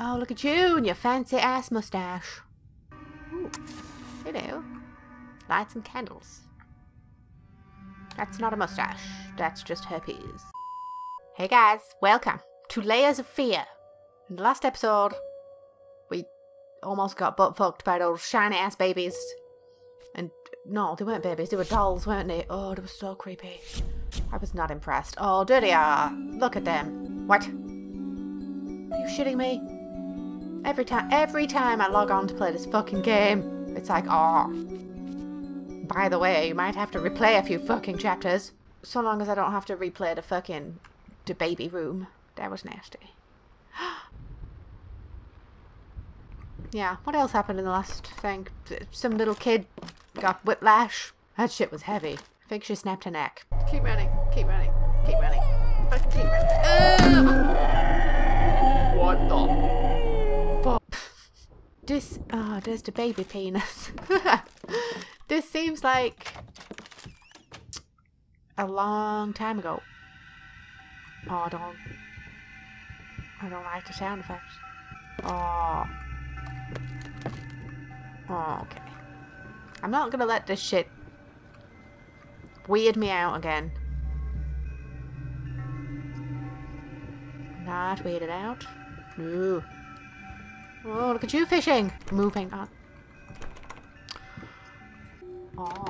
Oh, look at you and your fancy ass mustache. Ooh. Hello. Light some candles. That's not a mustache. That's just herpes. Hey guys, welcome to Layers of Fear. In the last episode, we almost got butt fucked by those shiny ass babies. And no, they weren't babies, they were dolls, weren't they? Oh, they were so creepy. I was not impressed. Oh, there they are. Ah. Look at them. What? Are you shitting me? Every time, every time I log on to play this fucking game, it's like, oh. By the way, you might have to replay a few fucking chapters. So long as I don't have to replay the fucking the baby room. That was nasty. yeah, what else happened in the last thing? Some little kid got whiplash. That shit was heavy. I think she snapped her neck. Keep running, keep running, keep running. Fucking keep running. What the fuck? This, oh, there's the baby penis. this seems like a long time ago. Oh, I don't, I don't like the sound effects. Oh. Oh, okay. I'm not gonna let this shit weird me out again. Not weirded out. No. Oh, look at you fishing! Moving on. Oh.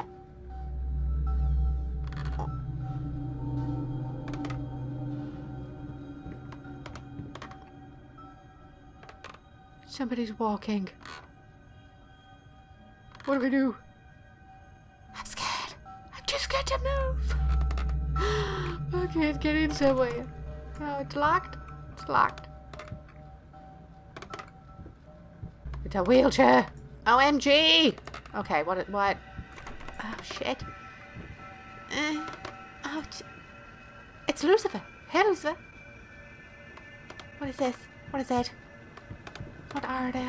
Somebody's walking. What do we do? I'm scared. I'm too scared to move. I can't get in somewhere. Oh, it's locked. It's locked. It's a wheelchair. OMG! Okay, what? What? Oh shit. Uh, oh, it's, Lucifer. Hey, Lucifer. What is this? What is it? What are these?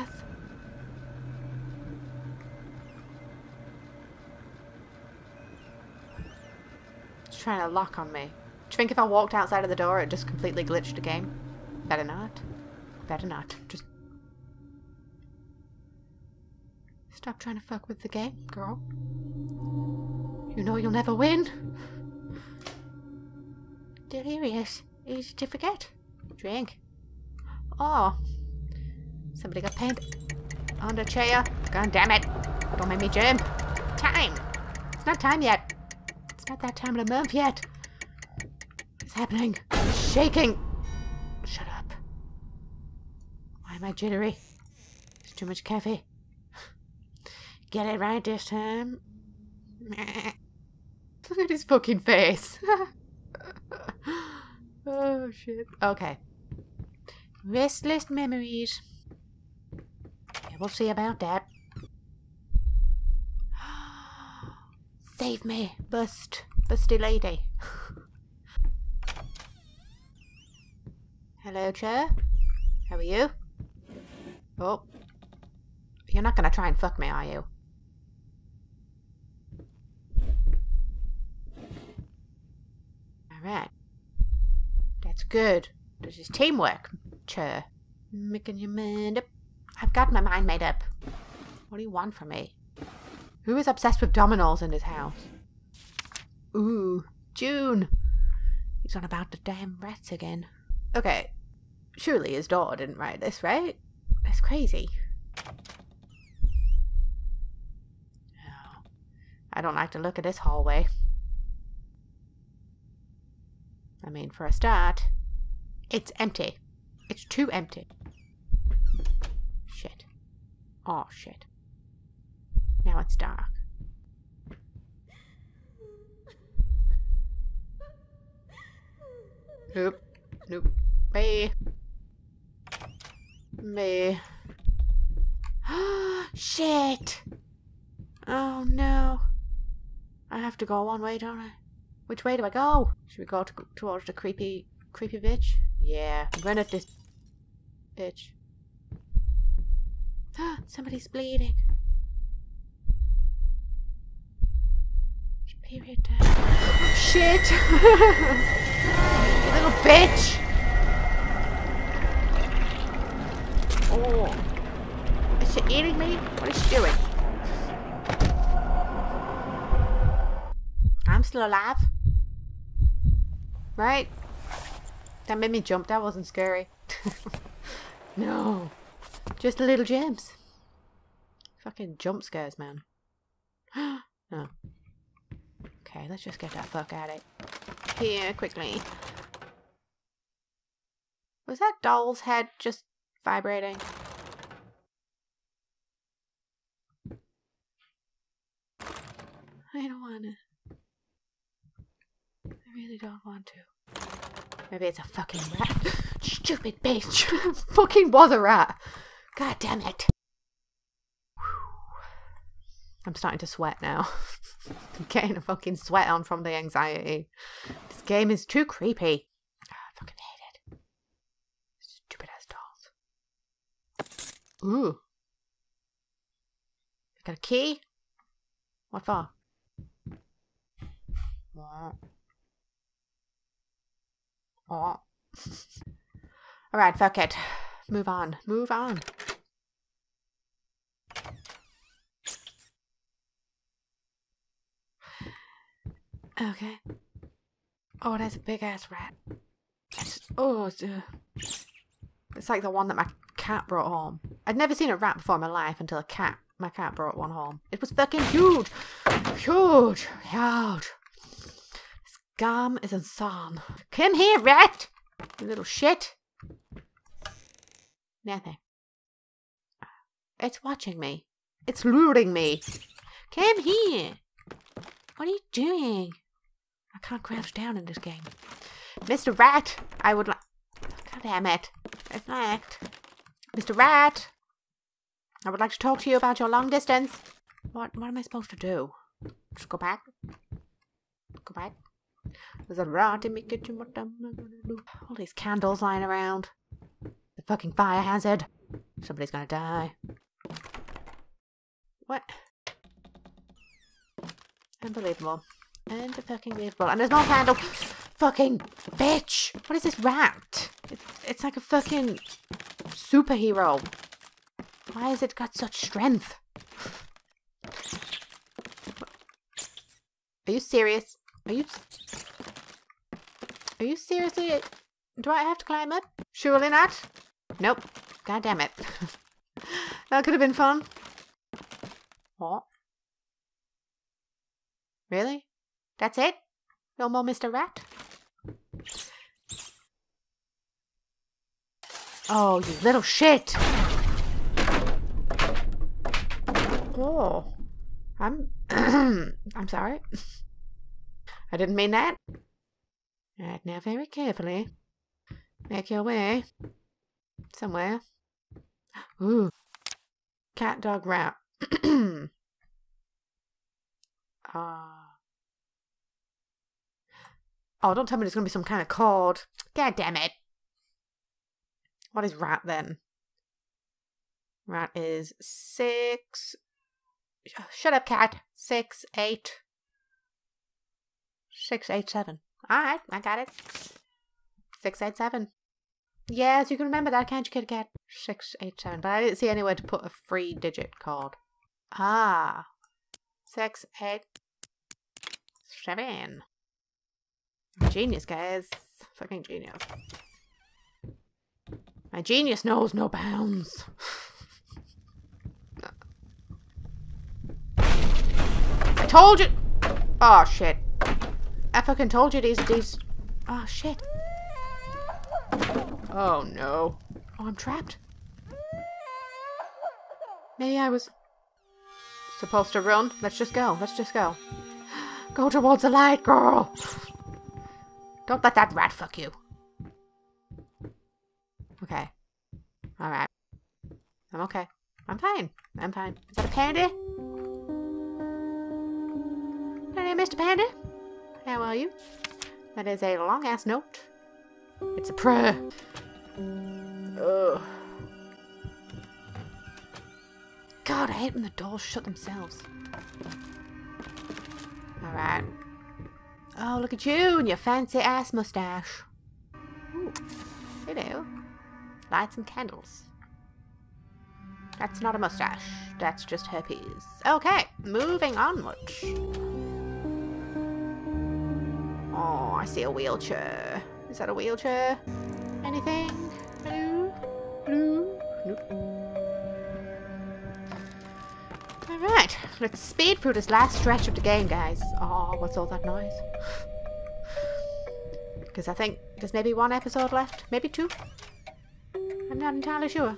It's trying to lock on me. Do you think if I walked outside of the door, it just completely glitched the game? Better not. Better not. Just Stop trying to fuck with the game, girl. You know you'll never win. Delirious. Easy to forget. Drink. Oh. Somebody got paint on the chair. God damn it. Don't make me jump. Time. It's not time yet. It's not that time of the month yet. What's happening? I'm shaking. Shut up. Why am I jittery? There's too much caffeine. Get it right this time. Look at his fucking face. oh shit. Okay. Restless memories. We'll see about that. Save me, bust, busty lady. Hello, chair. How are you? Oh. You're not gonna try and fuck me, are you? Alright. That's good. This is teamwork, chair. Making your mind up. I've got my mind made up. What do you want from me? Who is obsessed with dominoes in his house? Ooh, June. He's on about the damn rats again. Okay, surely his daughter didn't write this, right? That's crazy. Oh. I don't like to look at this hallway. I mean, for a start, it's empty. It's too empty. Shit. Oh, shit. Now it's dark. Nope. Nope. Me. Me. shit! Oh no. I have to go one way, don't I? Which way do I go? Should we go to, towards the creepy, creepy bitch? Yeah, going at this bitch. Somebody's bleeding. Period. Oh, shit! you little bitch! Oh. Is she eating me? What is she doing? I'm still alive. Right? That made me jump. That wasn't scary. no. Just a little gems. Fucking jump scares, man. no. Okay, let's just get that fuck out of here quickly. Was that doll's head just vibrating? I don't want to. I really don't want to. Maybe it's a fucking rat. Stupid bitch. fucking was a rat. God damn it. I'm starting to sweat now. I'm getting a fucking sweat on from the anxiety. This game is too creepy. Oh, I fucking hate it. Stupid ass dolls. Ooh. I got a key? What for? What? Oh. Alright, fuck it. Move on. Move on. Okay. Oh, that's a big ass rat. It's, oh, it's, uh, it's like the one that my cat brought home. I'd never seen a rat before in my life until a cat, my cat brought one home. It was fucking huge. Huge. Huge. Gum is insane. Come here, rat. You little shit. Nothing. It's watching me. It's luring me. Come here. What are you doing? I can't crouch down in this game. Mr. Rat, I would like... God damn it. It's not. Mr. Rat, I would like to talk to you about your long distance. What, what am I supposed to do? Just go back? Go back? There's a rat in my kitchen. What am I gonna do? All these candles lying around. The fucking fire hazard. Somebody's gonna die. What? Unbelievable. And fucking believable. And there's no candle. Fucking bitch. What is this rat? It, it's like a fucking superhero. Why has it got such strength? Are you serious? Are you... Are you seriously... Do I have to climb up? Surely not. Nope. God damn it. that could have been fun. What? Really? That's it? No more Mr. Rat? Oh, you little shit! Oh. I'm... I'm sorry. I didn't mean that. Right, now very carefully. Make your way. Somewhere. Ooh. Cat, dog, rat. Ah. uh. Oh, don't tell me there's going to be some kind of code. God damn it. What is rat then? Rat is six. Shut up, cat. Six, eight. Six, eight, seven. Alright, I got it. Six, eight, seven. Yes, you can remember that, can't you, Kit Kat? Six, eight, seven. But I didn't see anywhere to put a three digit code. Ah. Six, eight, seven. Genius, guys. Fucking genius. My genius knows no bounds. I told you! Oh, shit. I fucking told you these, these... Oh, shit. Oh, no. Oh, I'm trapped. Maybe I was supposed to run. Let's just go. Let's just go. Go towards the light, girl. Don't let that rat fuck you. Okay. Alright. I'm okay. I'm fine. I'm fine. Is that a panda? Hey, Mr. Panda. How are you? That is a long-ass note. It's a prayer. Ugh. God, I hate when the doors shut themselves. Alright. Oh, look at you and your fancy ass mustache. Ooh. Hello. Light some candles. That's not a mustache. That's just herpes. Okay, moving onward. Oh, I see a wheelchair. Is that a wheelchair? Anything? Hello? Hello? Nope. Alright, let's speed through this last stretch of the game, guys. Oh, what's all that noise? Because I think there's maybe one episode left. Maybe two? I'm not entirely sure.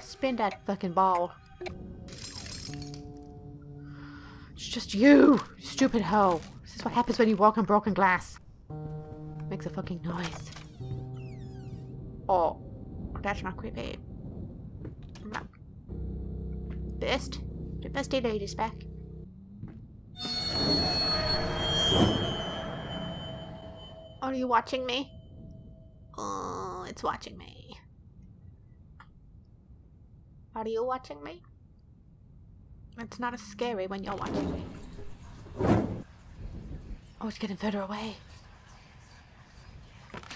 Spin that fucking ball. It's just you, stupid hoe. Is what happens when you walk on broken glass. Makes a fucking noise. Oh, that's not creepy. Best. The bestie lady's back. Are you watching me? Oh, it's watching me. Are you watching me? It's not as scary when you're watching me. Oh, it's getting further away.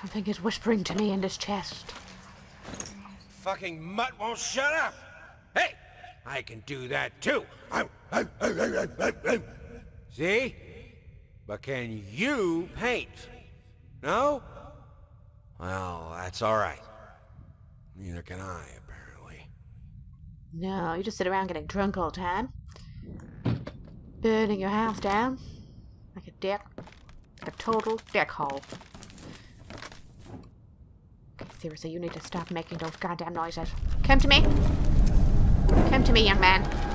Something is whispering to me in this chest. Fucking mutt won't shut up! Hey! I can do that too! See? But can you paint? No? Well, that's alright. Neither can I, apparently. No, you just sit around getting drunk all the time. Burning your house down. Like a total dickhole. Okay, seriously, you need to stop making those goddamn noises. Come to me. Come to me, young man.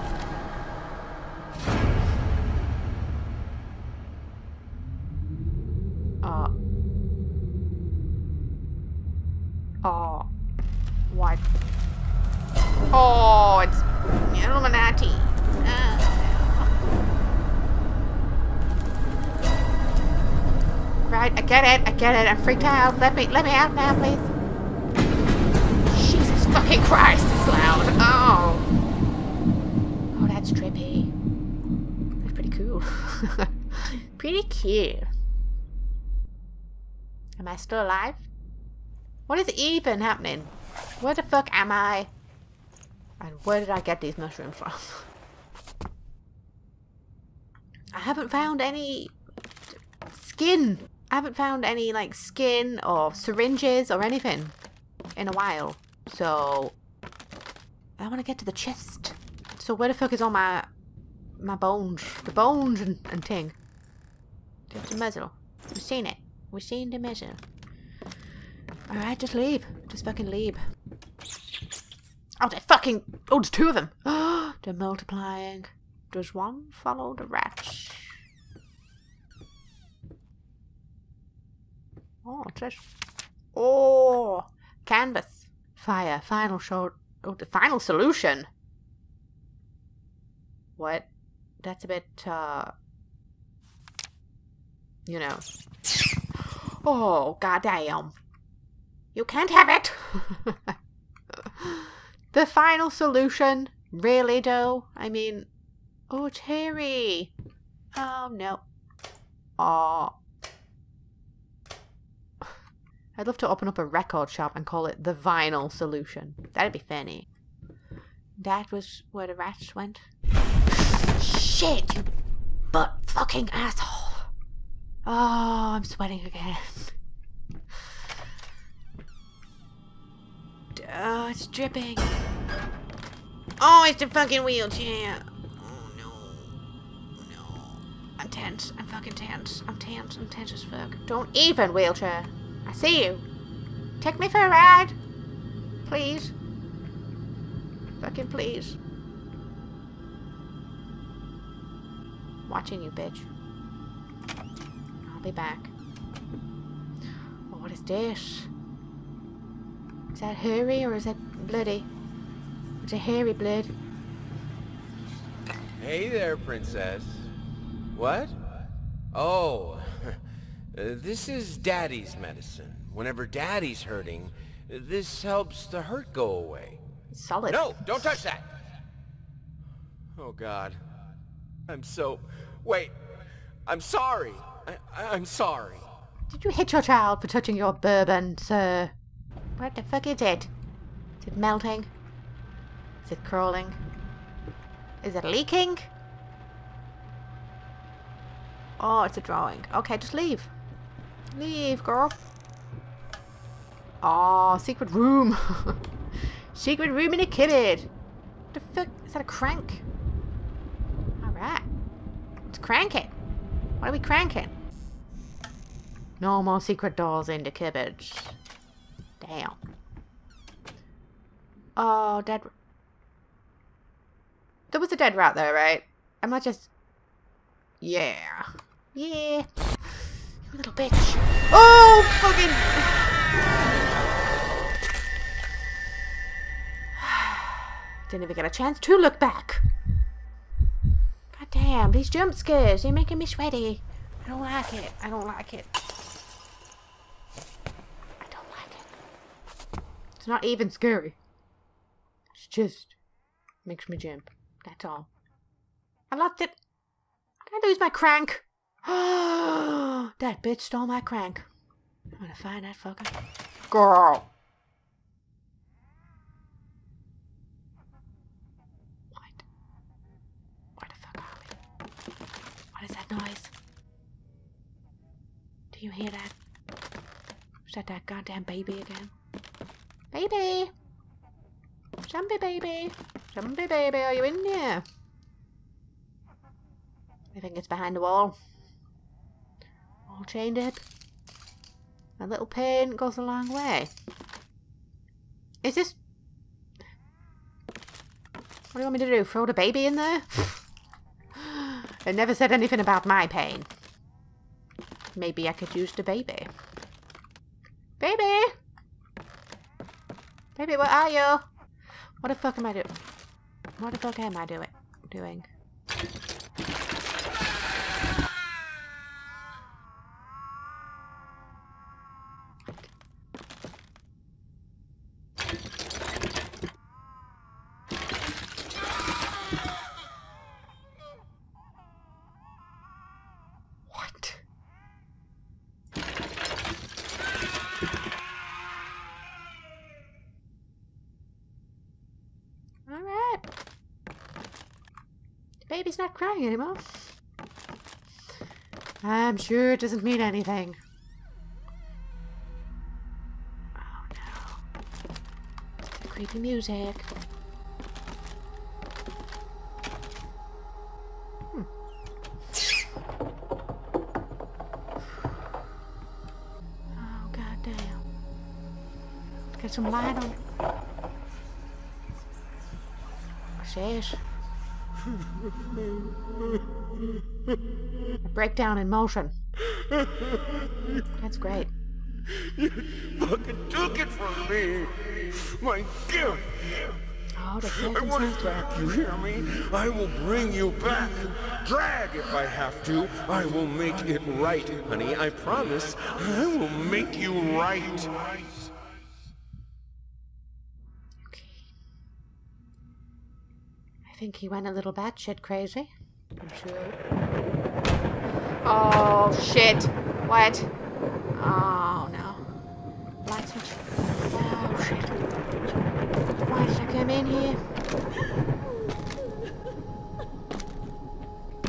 Get it. I'm freaked out. Let me, let me out now, please. Jesus fucking Christ, it's loud. Oh. Oh, that's trippy. That's pretty cool. pretty cute. Am I still alive? What is even happening? Where the fuck am I? And where did I get these mushrooms from? I haven't found any skin. I haven't found any like skin or syringes or anything in a while. So I want to get to the chest. So where the fuck is all my my bones? The bones and, and thing. The muzzle. We've seen it. We've seen the muzzle. Alright, just leave. Just fucking leave. Oh, they're fucking... Oh, there's two of them. they're multiplying. Does one follow the rats? Oh. Oh, canvas. Fire. Final short. Oh, the final solution. What? That's a bit, uh... You know. Oh, goddamn. You can't have it! the final solution? Really, though? I mean... Oh, Terry! Oh, no. Oh. I'd love to open up a record shop and call it the vinyl solution. That'd be funny. That was where the rats went. Shit, you butt fucking asshole. Oh, I'm sweating again. Oh, it's dripping. Oh, it's the fucking wheelchair. Oh, no. No. I'm tense. I'm fucking tense. I'm tense. I'm tense as fuck. Don't even, wheelchair. I see you. Take me for a ride. Please. Fucking please. Watching you, bitch. I'll be back. What is this? Is that hairy or is that bloody? It's a hairy blood. Hey there, princess. What? Oh, Uh, this is Daddy's medicine. Whenever Daddy's hurting, this helps the hurt go away. Solid. No, don't touch that! Oh, God. I'm so... Wait. I'm sorry. I, I'm sorry. Did you hit your child for touching your bourbon, sir? What the fuck is it? Is it melting? Is it crawling? Is it leaking? Oh, it's a drawing. Okay, just leave. Leave, girl. Oh, secret room. secret room in a cupboard. What the fuck? Is that a crank? Alright. Let's crank it. What are we cranking? No more secret doors into cupboards. Damn. Oh, dead. There was a dead rat there, right? Am I just... Yeah. Yeah. Little bitch. Oh, fucking... Didn't even get a chance to look back. God damn, these jump scares, they're making me sweaty. I don't like it. I don't like it. I don't like it. It's not even scary. It's just makes me jump. That's all. I lost it. Did I lose my crank? that bitch stole my crank. I'm gonna find that fucker. Girl. What? Where the fuck are we? What is that noise? Do you hear that? Is that that goddamn baby again? Baby! Zombie baby! Zombie baby, are you in there? I think it's behind the wall. All chained up. A little pain goes a long way. Is this... What do you want me to do? Throw the baby in there? it never said anything about my pain. Maybe I could use the baby. Baby! Baby, where are you? What the fuck am I doing? What the fuck am I doing? Doing? What? Alright. The baby's not crying anymore. I'm sure it doesn't mean anything. Oh no. Creepy music. Hmm. Oh god damn. Get some light on. Sheesh. A breakdown in motion. That's great. You Fucking took it from me. My gift. Oh, the I want it back, you hear me? I will bring you back. Drag if I have to. I will make it right, honey. I promise. I will make you right. Okay. I think he went a little batshit crazy. I'm sure. Oh shit! What? Oh no. Light switch. Oh shit. Why did I come in here?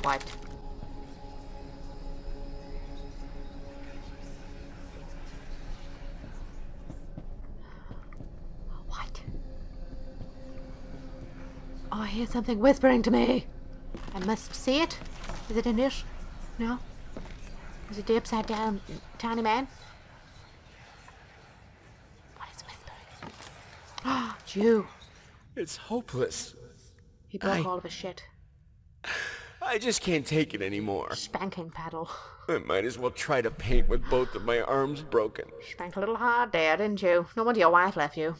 What? Hear something whispering to me. I must see it. Is it in it? No? Is it the upside down tiny man? What is whispering? Ah, Jew. It's hopeless. He broke I- all of his shit. I just can't take it anymore. Spanking paddle. I might as well try to paint with both of my arms broken. Spanked a little hard there, didn't you? No wonder your wife left you.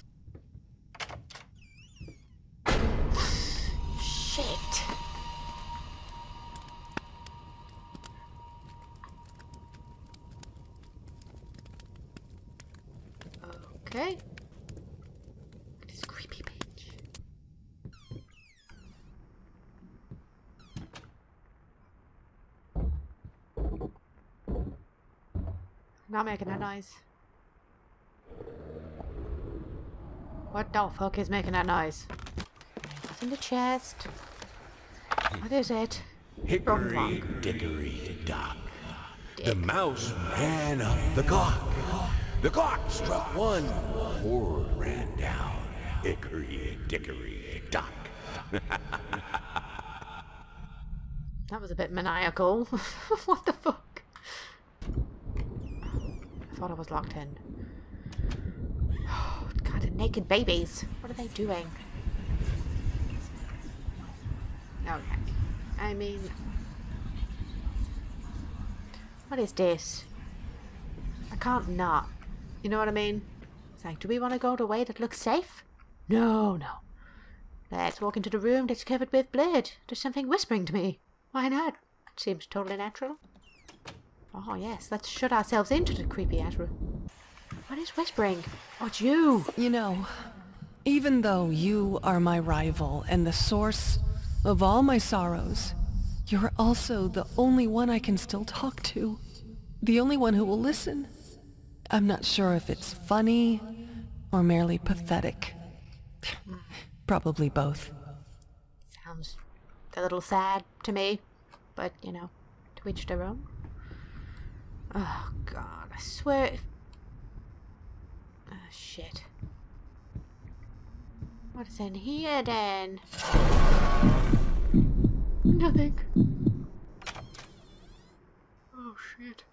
Not making that noise. What the fuck is making that noise? What's in the chest? What is it? Hickory dickory dock. The mouse ran up the clock. The clock struck one. Horde ran down. Hickory dickory dock. That was a bit maniacal. what the fuck? Thought I was locked in. Oh, God, naked babies. What are they doing? Okay. I mean... What is this? I can't not. You know what I mean? It's like, do we want to go the way that looks safe? No, no. Let's walk into the room that's covered with blood. There's something whispering to me. Why not? Seems totally natural. Oh, yes, let's shut ourselves into the creepy ass room. What is whispering? Oh, it's you! You know, even though you are my rival and the source of all my sorrows, you're also the only one I can still talk to. The only one who will listen. I'm not sure if it's funny or merely pathetic. Probably both. Sounds a little sad to me, but, you know, to each their own. Oh, God, I swear... Oh, shit. What's in here, then? Nothing. Oh, shit.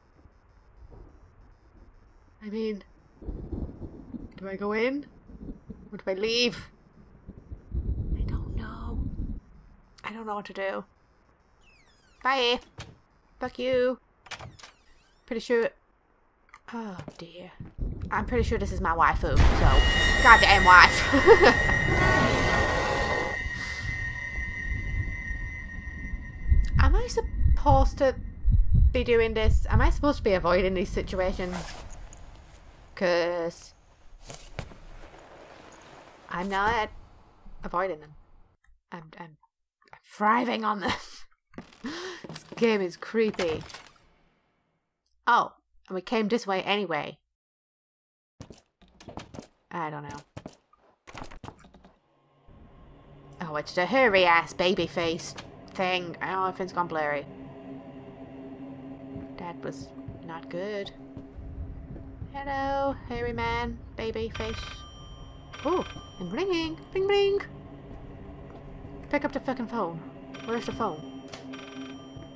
I mean... Do I go in? Or do I leave? I don't know. I don't know what to do. Bye. Fuck you. Pretty sure. Oh dear. I'm pretty sure this is my waifu, so. Goddamn wife. Am I supposed to be doing this? Am I supposed to be avoiding these situations? Because. I'm not avoiding them. I'm, I'm, I'm thriving on them. this game is creepy. Oh, and we came this way anyway. I don't know. Oh, it's the hurry-ass baby face thing. Oh, everything's gone blurry. That was not good. Hello, hairy man, baby face. Oh, I'm ringing, ring ring. Pick up the fucking phone. Where's the phone?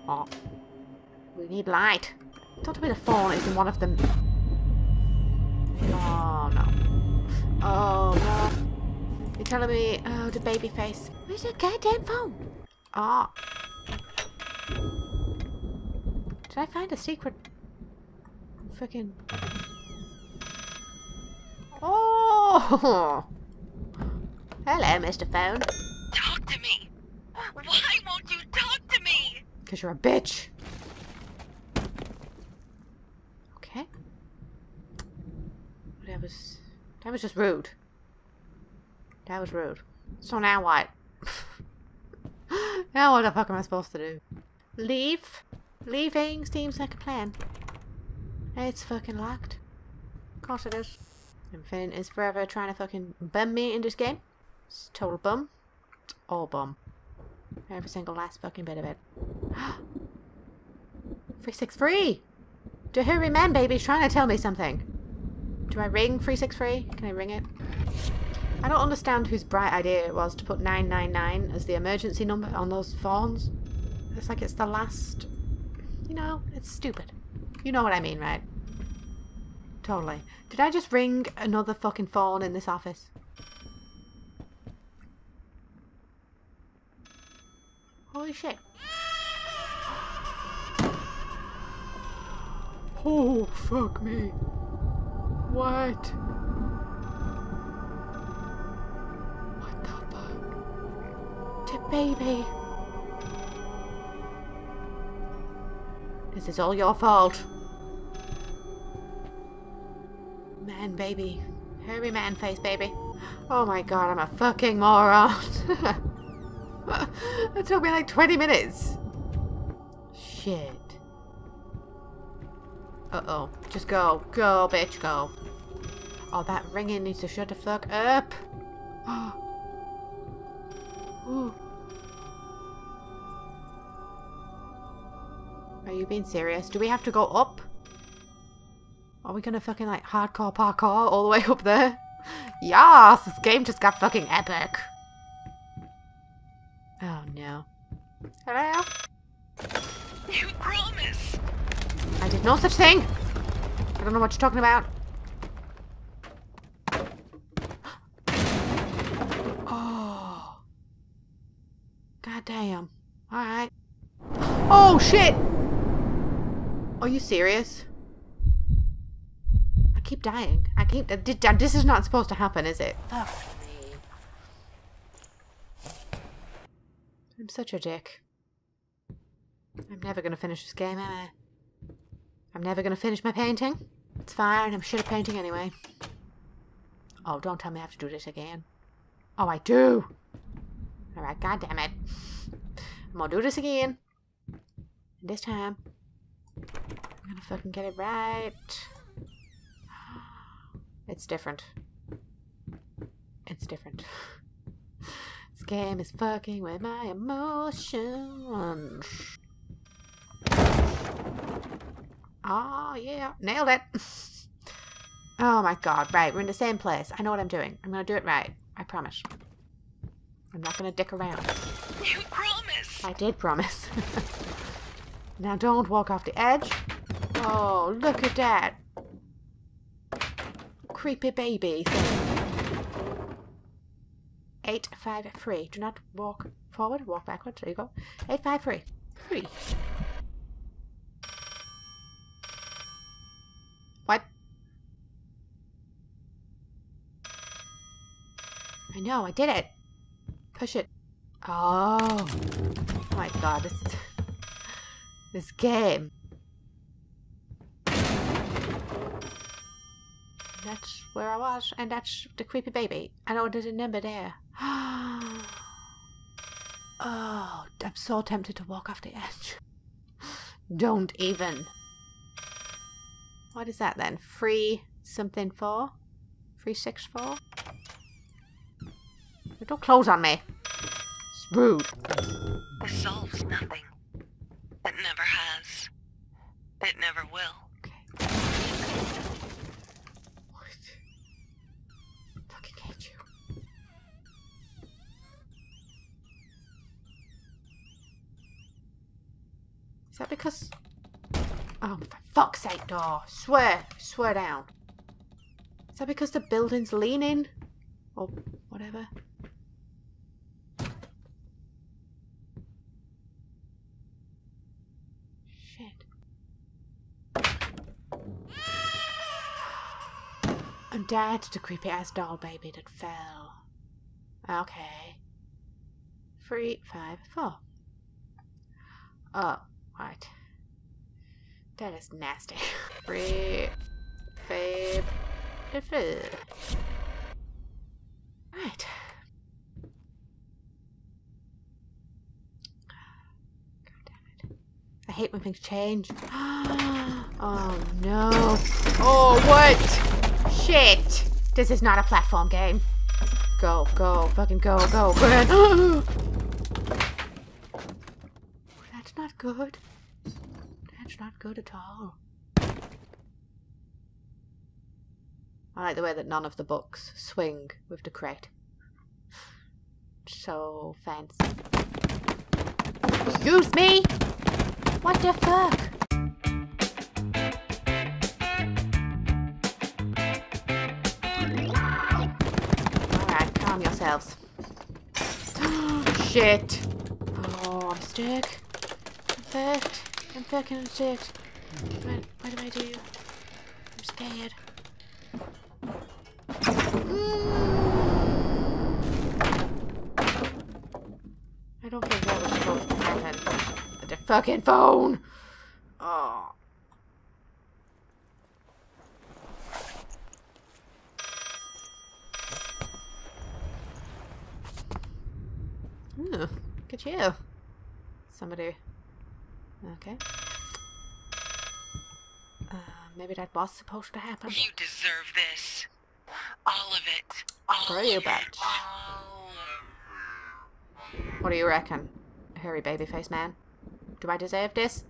Oh, we need light. Don't be the phone is in one of them. Oh no. Oh no. You're telling me, oh, the baby face. Where's the goddamn phone? Ah. Did I find a secret? Freaking. Oh! Hello, Mr. Phone. Talk to me! Why won't you talk to me? Because you're a bitch. Okay. That was... That was just rude. That was rude. So now what? now what the fuck am I supposed to do? Leave? Leaving seems like a plan. It's fucking locked. Of course it is. And Finn is forever trying to fucking bum me in this game. It's total bum. All bum. Every single last fucking bit of it. 363! The hairy man baby's trying to tell me something. Do I ring 363? Can I ring it? I don't understand whose bright idea it was to put 999 as the emergency number on those phones. It's like it's the last... You know, it's stupid. You know what I mean, right? Totally. Did I just ring another fucking phone in this office? Holy shit. Oh, fuck me. What? What the fuck? The baby. This is all your fault. Man, baby. Hairy man face, baby. Oh my god, I'm a fucking moron. it took me like 20 minutes. Shit. Uh-oh. Just go. Go, bitch, go. Oh, that ringing needs to shut the fuck up. Ooh. Are you being serious? Do we have to go up? Are we gonna fucking like hardcore parkour all the way up there? Yes! This game just got fucking epic. Oh no. Hello? You promise. I did no such thing! I don't know what you're talking about. Oh. God damn. Alright. Oh shit! Are you serious? I keep dying. I keep. This is not supposed to happen, is it? Fuck me. I'm such a dick. I'm never gonna finish this game, am I? I'm never gonna finish my painting. It's fine, I'm shit at painting anyway. Oh, don't tell me I have to do this again. Oh, I do! Alright, god damn it. I'm gonna do this again. And this time, I'm gonna fucking get it right. It's different. It's different. This game is fucking with my emotions. Oh, yeah. Nailed it. oh my god. Right, we're in the same place. I know what I'm doing. I'm gonna do it right. I promise. I'm not gonna dick around. I did promise. now don't walk off the edge. Oh, look at that. Creepy baby thing. Eight, five, three. Do not walk forward, walk backwards. There you go. Eight, five, three. Three. What? I know, I did it. Push it. Oh. Oh my god, this this game. That's where I was, and that's the creepy baby. I a number there. oh, I'm so tempted to walk off the edge. Don't even. What is that then? Free something four? Free six four? Don't close on me. It's rude. Solves nothing. It never has. It never will. Fucking hate you. Is that because... Oh, for fuck's sake, door. Swear. Swear down. Is that because the building's leaning? Or whatever? Shit. I'm dead the creepy ass doll baby that fell. Okay. Three, five, four. Oh, right. That is nasty. Three, five, four. Right. I hate when things change. oh no. Oh, what? Shit. This is not a platform game. Go, go, fucking go, go, Gwen. That's not good. That's not good at all. I like the way that none of the books swing with the crate. So fancy. Excuse me! What the fuck? Calm yourselves. Shit! Oh, I'm stuck. I'm fucked. I'm fucking stuck. What, what do I do? I'm scared. I don't think that was supposed to happen. The fucking phone! Oh. Ooh, look at you. Somebody. Okay. Uh, maybe that was supposed to happen. You deserve this. All of it. All Screw you, of it. bitch. All of it. What do you reckon, hairy babyface man? Do I deserve this?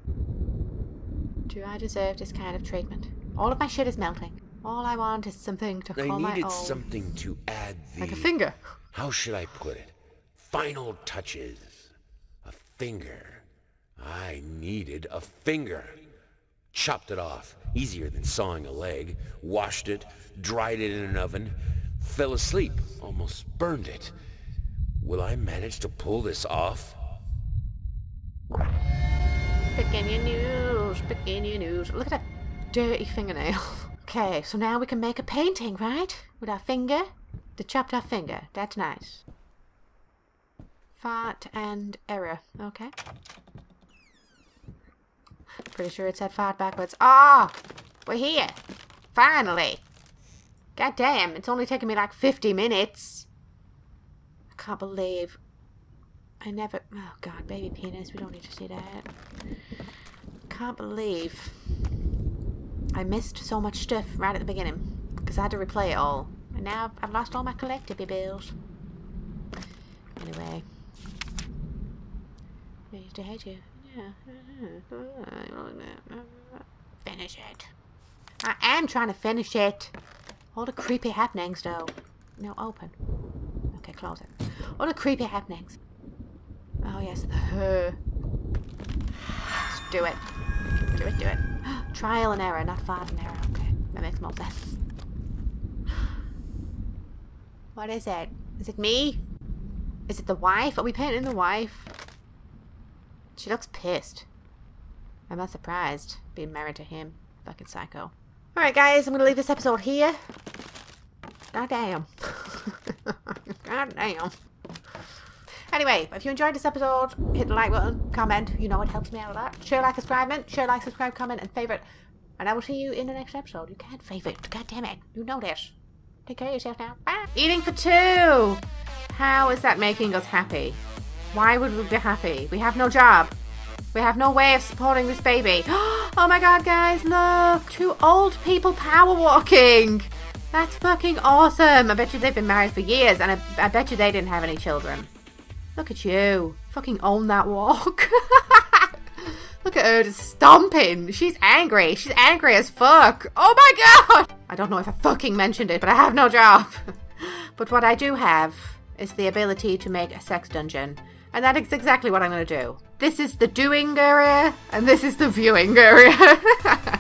Do I deserve this kind of treatment? All of my shit is melting. All I want is something to I call my needed own. something to add the. Like a finger. How should I put it? Final touches. A finger. I needed a finger. Chopped it off. Easier than sawing a leg. Washed it. Dried it in an oven. Fell asleep. Almost burned it. Will I manage to pull this off? Your news, your news. Look at that dirty fingernail. okay, so now we can make a painting, right? With our finger. The chopped off finger. That's nice. Fart and error. Okay. Pretty sure it said fart backwards. Ah! we're here! Finally! God damn, it's only taken me like 50 minutes. I can't believe I never. Oh god, baby penis. We don't need to see that. Can't believe I missed so much stuff right at the beginning because I had to replay it all, and now I've lost all my collectible bills. Anyway, I used to hate you. Yeah. Finish it. I am trying to finish it. All the creepy happenings, though. No, open. Okay, close it. All the creepy happenings. Oh yes, the her. Let's do it. Do it, do it. Trial and error, not five and error. Okay, that makes more sense. What is it? Is it me? Is it the wife? Are we painting the wife? She looks pissed. I'm not surprised, being married to him. Fucking psycho. Alright guys, I'm gonna leave this episode here. God damn. God damn. Anyway, if you enjoyed this episode, hit the like button, comment, you know it helps me out a lot. Share, like, subscribe, share, like, subscribe, comment, and favorite. And I will see you in the next episode. You can't favorite. God damn it. You know this. Take care of yourself now. Bye. Eating for two! How is that making us happy? Why would we be happy? We have no job. We have no way of supporting this baby. Oh my god, guys, look! Two old people power walking! That's fucking awesome! I bet you they've been married for years, and I, I bet you they didn't have any children. Look at you. Fucking own that walk. Look at her just stomping. She's angry. She's angry as fuck. Oh my god! I don't know if I fucking mentioned it, but I have no job. but what I do have is the ability to make a sex dungeon. And that is exactly what I'm going to do. This is the doing area, and this is the viewing area.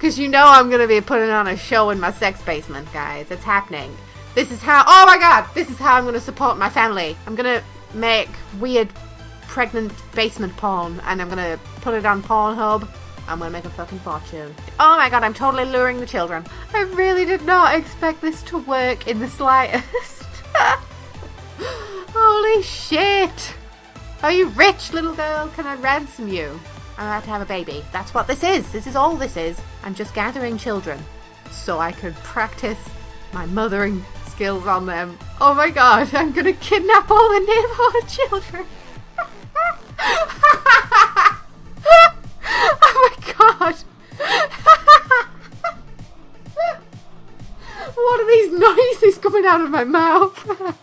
Because you know I'm going to be putting on a show in my sex basement, guys. It's happening. This is how, oh my god, this is how I'm going to support my family. I'm going to make weird pregnant basement porn, and I'm going to put it on Pornhub. I'm to make a fucking fortune. Oh my god, I'm totally luring the children. I really did not expect this to work in the slightest. Holy shit! Are you rich, little girl? Can I ransom you? I'm about to have a baby. That's what this is. This is all this is. I'm just gathering children so I can practice my mothering skills on them. Oh my god, I'm gonna kidnap all the neighborhood children. oh my god. what are these noises coming out of my mouth?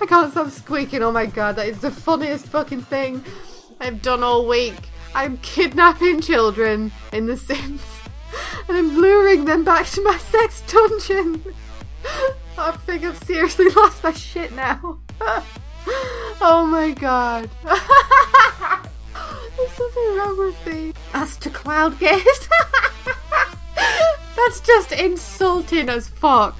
I can't stop squeaking. Oh my god, that is the funniest fucking thing I've done all week. I'm kidnapping children in The Sims. And I'm luring them back to my sex dungeon. I think I've seriously lost my shit now. oh my god. There's something wrong with me. As to Cloudgate. That's just insulting as fuck.